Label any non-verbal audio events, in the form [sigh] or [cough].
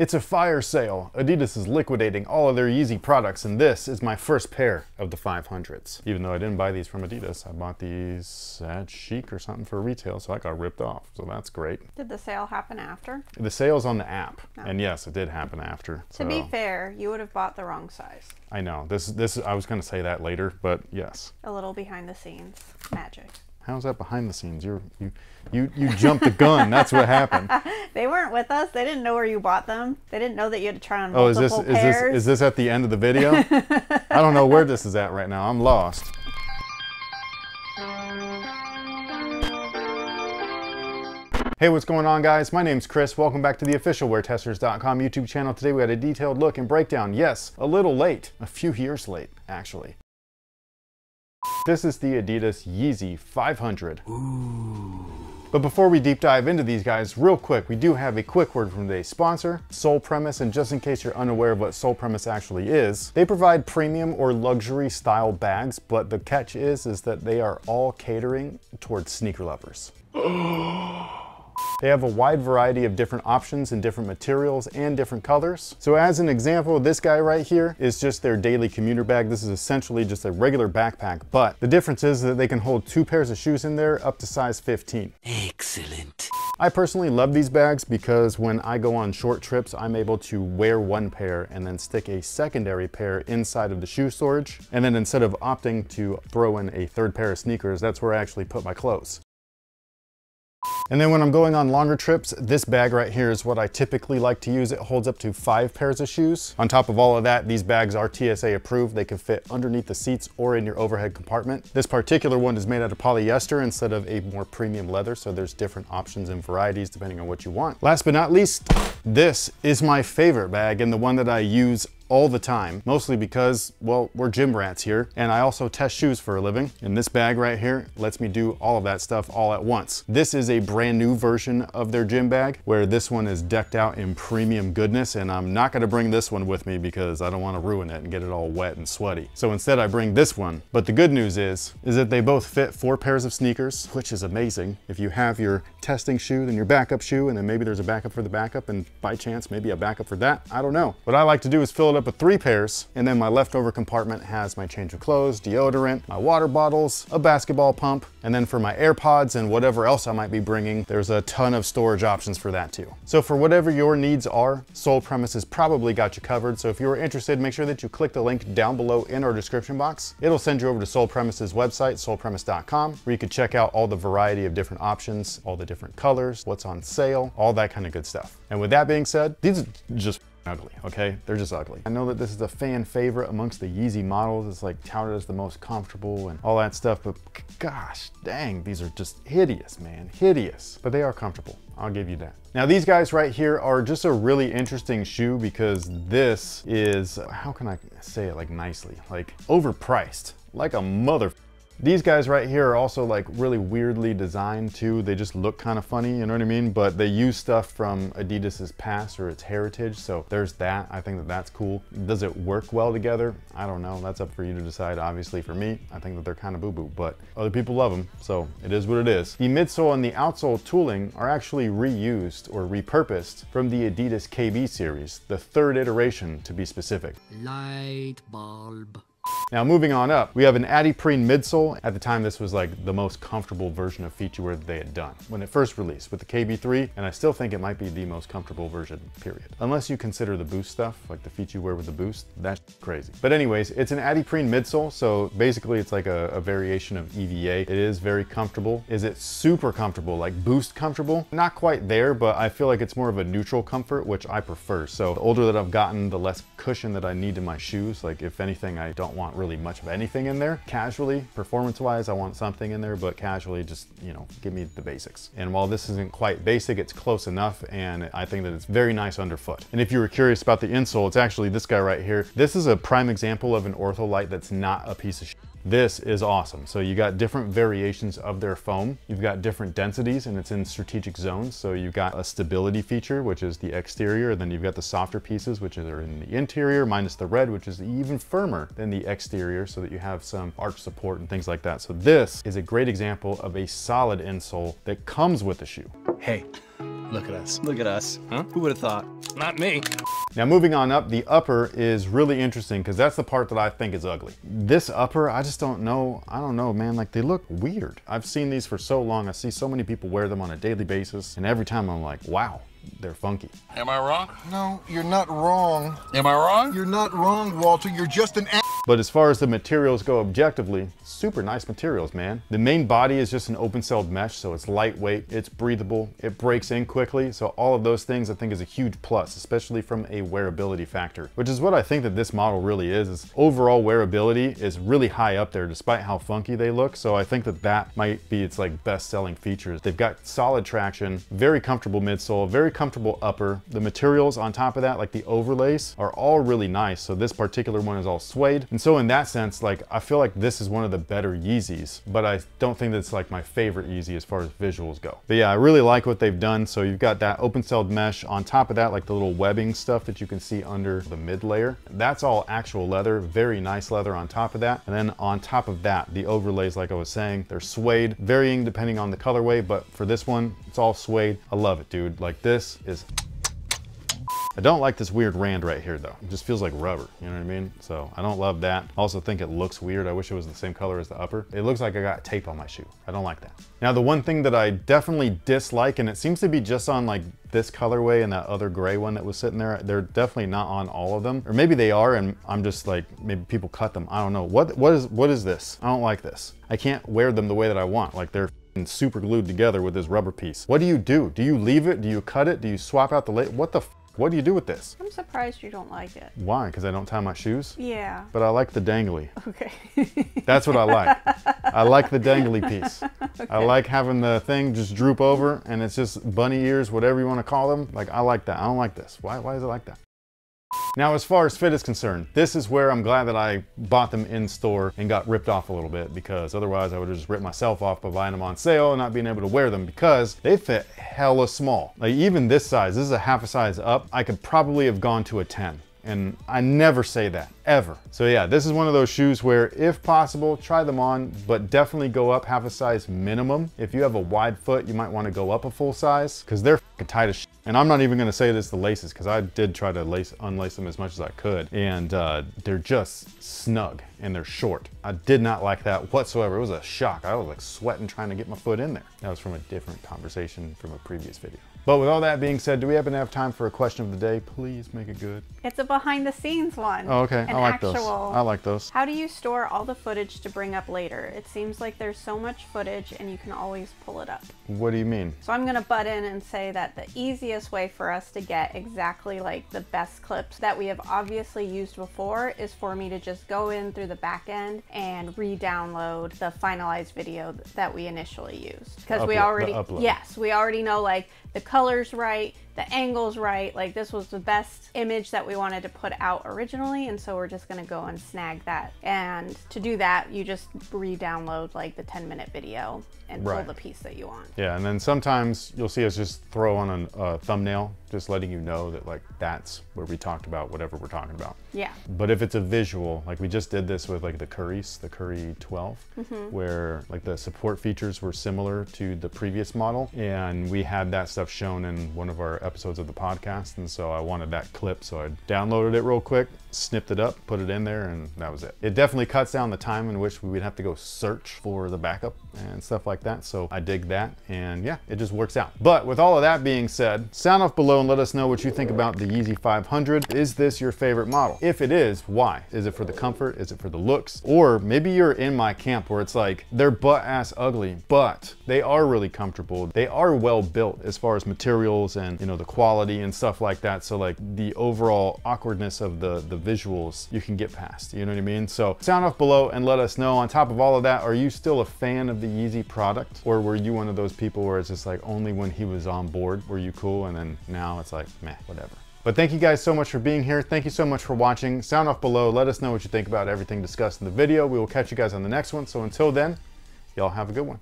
It's a fire sale. Adidas is liquidating all of their Yeezy products and this is my first pair of the 500s. Even though I didn't buy these from Adidas, I bought these at Shiekh or something for retail, so I got ripped off. So that's great. Did the sale happen after? The sale's on the app, oh. and yes, it did happen after. To be fair, you would have bought the wrong size. I know. This this I was going to say that later, but yes. A little behind the scenes magic. How's that behind the scenes? You're, you you you jumped the gun. That's what happened. [laughs] they weren't with us. They didn't know where you bought them. They didn't know that you had to try on multiple oh, is this pairs. is this is this at the end of the video? [laughs] I don't know where this is at right now. I'm lost. Hey, what's going on guys? My name's Chris. Welcome back to the official WearTesters.com YouTube channel. Today we had a detailed look and breakdown. Yes, a little late. A few years late, actually. This is the Adidas Yeezy 500. Ooh. But before we deep dive into these guys, real quick, we do have a quick word from today's sponsor, Sole Premise, and just in case you're unaware of what Sole Premise actually is, they provide premium or luxury style bags, but the catch is, is that they are all catering towards sneaker lovers. [gasps] [gasps] They have a wide variety of different options and different materials and different colors. So as an example, this guy right here is just their daily commuter bag. This is essentially just a regular backpack, but the difference is that they can hold two pairs of shoes in there up to size 15. Excellent. I personally love these bags because when I go on short trips, I'm able to wear one pair and then stick a secondary pair inside of the shoe storage. And then instead of opting to throw in a third pair of sneakers, that's where I actually put my clothes. And then when I'm going on longer trips, this bag right here is what I typically like to use. It holds up to five pairs of shoes. On top of all of that, these bags are TSA approved. They can fit underneath the seats or in your overhead compartment. This particular one is made out of polyester instead of a more premium leather, so there's different options and varieties depending on what you want. Last but not least, this is my favorite bag and the one that I use all the time, mostly because, well, we're gym rats here, and I also test shoes for a living, and this bag right here lets me do all of that stuff all at once. This is a brand new version of their gym bag, where this one is decked out in premium goodness, and I'm not gonna bring this one with me because I don't wanna ruin it and get it all wet and sweaty. So instead I bring this one, but the good news is, is that they both fit four pairs of sneakers, which is amazing. If you have your testing shoe, then your backup shoe, and then maybe there's a backup for the backup, and by chance, maybe a backup for that, I don't know. What I like to do is fill it up with three pairs, and then my leftover compartment has my change of clothes, deodorant, my water bottles, a basketball pump, and then for my AirPods and whatever else I might be bringing, there's a ton of storage options for that too. So for whatever your needs are, Sole Premise's probably got you covered. So if you're interested, make sure that you click the link down below in our description box. It'll send you over to Sole Premise's website, solepremise.com, where you can check out all the variety of different options, all the different colors, what's on sale, all that kind of good stuff. And with that being said, these are just ugly, okay? They're just ugly. I know that this is a fan favorite amongst the Yeezy models. It's like touted as the most comfortable and all that stuff, but gosh, dang, these are just hideous, man, hideous. But they are comfortable, I'll give you that. Now these guys right here are just a really interesting shoe because this is, how can I say it like nicely? Like overpriced, like a mother these guys right here are also like really weirdly designed too. They just look kind of funny, you know what I mean? But they use stuff from Adidas's past or its heritage. So there's that. I think that that's cool. Does it work well together? I don't know. That's up for you to decide. Obviously for me, I think that they're kind of boo-boo, but other people love them. So it is what it is. The midsole and the outsole tooling are actually reused or repurposed from the Adidas KB series, the third iteration to be specific. Light bulb. Now moving on up, we have an Adiprene midsole. At the time, this was like the most comfortable version of Feet You Wear that they had done when it first released with the KB3, and I still think it might be the most comfortable version, period. Unless you consider the boost stuff, like the Feet You Wear with the boost, that's crazy. But anyways, it's an Adiprene midsole, so basically it's like a, a variation of EVA. It is very comfortable. Is it super comfortable, like boost comfortable? Not quite there, but I feel like it's more of a neutral comfort, which I prefer. So the older that I've gotten, the less cushion that I need in my shoes. Like if anything, I don't want really much of anything in there. Casually, performance-wise, I want something in there, but casually, just, you know, give me the basics. And while this isn't quite basic, it's close enough, and I think that it's very nice underfoot. And if you were curious about the insole, it's actually this guy right here. This is a prime example of an ortholite that's not a piece of this is awesome. So you got different variations of their foam. You've got different densities and it's in strategic zones. So you've got a stability feature, which is the exterior. Then you've got the softer pieces, which are in the interior, minus the red, which is even firmer than the exterior so that you have some arch support and things like that. So this is a great example of a solid insole that comes with the shoe. Hey, Look at us. Look at us. Huh? Who would have thought? Not me. Now moving on up, the upper is really interesting because that's the part that I think is ugly. This upper, I just don't know. I don't know, man. Like they look weird. I've seen these for so long. I see so many people wear them on a daily basis. And every time I'm like, wow, they're funky. Am I wrong? No, you're not wrong. Am I wrong? You're not wrong, Walter. You're just an a- But as far as the materials go objectively, super nice materials, man. The main body is just an open-celled mesh, so it's lightweight, it's breathable, it breaks in quickly. So all of those things I think is a huge plus, especially from a wearability factor, which is what I think that this model really is, is overall wearability is really high up there despite how funky they look. So I think that that might be its like best selling features. They've got solid traction, very comfortable midsole, very comfortable upper. The materials on top of that, like the overlays, are all really nice. So this particular one is all suede. And so in that sense, like I feel like this is one of the better Yeezys, but I don't think that's like my favorite Yeezy as far as visuals go. But yeah, I really like what they've done. So you've got that open celled mesh on top of that, like the little webbing stuff that you can see under the mid layer. That's all actual leather, very nice leather on top of that. And then on top of that, the overlays, like I was saying, they're suede, varying depending on the colorway, but for this one, it's all suede. I love it, dude. Like this is I don't like this weird rand right here though. It just feels like rubber, you know what I mean? So I don't love that. I also think it looks weird. I wish it was the same color as the upper. It looks like I got tape on my shoe. I don't like that. Now the one thing that I definitely dislike, and it seems to be just on like this colorway and that other gray one that was sitting there, they're definitely not on all of them. Or maybe they are and I'm just like, maybe people cut them. I don't know. What What is what is this? I don't like this. I can't wear them the way that I want. Like they're super glued together with this rubber piece. What do you do? Do you leave it? Do you cut it? Do you swap out the late? What the what do you do with this? I'm surprised you don't like it. Why? Because I don't tie my shoes? Yeah. But I like the dangly. Okay. That's what I like. I like the dangly [laughs] piece. I like having the thing just droop over and it's just bunny ears, whatever you want to call them. Like, I like that. I don't like this. Why, why is it like that? Now, as far as fit is concerned, this is where I'm glad that I bought them in store and got ripped off a little bit because otherwise I would have just ripped myself off by buying them on sale and not being able to wear them because they fit hella small. Like even this size, this is a half a size up, I could probably have gone to a 10. And I never say that, ever. So yeah, this is one of those shoes where if possible, try them on, but definitely go up half a size minimum. If you have a wide foot, you might wanna go up a full size because they're tight as shit. And I'm not even gonna say this the laces because I did try to lace, unlace them as much as I could. And uh, they're just snug and they're short. I did not like that whatsoever. It was a shock. I was like sweating trying to get my foot in there. That was from a different conversation from a previous video. But with all that being said, do we happen to have time for a question of the day? Please make it good. It's a behind the scenes one. Oh, okay. An I like actual. those. I like those. How do you store all the footage to bring up later? It seems like there's so much footage and you can always pull it up. What do you mean? So I'm gonna butt in and say that the easiest way for us to get exactly like the best clips that we have obviously used before is for me to just go in through the back end and re-download the finalized video that we initially used. Because we already, yes, we already know like the colors right, the angles right. Like this was the best image that we wanted to put out originally, and so we're just gonna go and snag that. And to do that, you just re-download like the 10 minute video and Right. pull the piece that you want. Yeah, and then sometimes you'll see us just throw on a uh, thumbnail, just letting you know that like that's where we talked about whatever we're talking about. Yeah. But if it's a visual, like we just did this with like the Currys, the Curry 12, Mm-hmm. where like the support features were similar to the previous model, and we had that stuff shown in one of our episodes of the podcast, and so I wanted that clip, so I downloaded it real quick, snipped it up, put it in there, and that was it. It definitely cuts down the time in which we would have to go search for the backup and stuff like that, so I dig that, and yeah, it just works out. But with all of that being said, sound off below and let us know what you think about the Yeezy 500. Is this your favorite model? If it is, why? Is it for the comfort? Is it for the looks? Or maybe you're in my camp where it's like, they're butt ass ugly, but they are really comfortable. They are well built as far as materials and, you know, the quality and stuff like that. So like the overall awkwardness of the, the visuals you can get past, you know what I mean? So sound off below and let us know. On top of all of that, are you still a fan of the Yeezy product? Or were you one of those people where it's just like only when he was on board were you cool and then now it's like, meh, whatever. But thank you guys so much for being here. Thank you so much for watching. Sound off below. Let us know what you think about everything discussed in the video. We will catch you guys on the next one. So until then, y'all have a good one.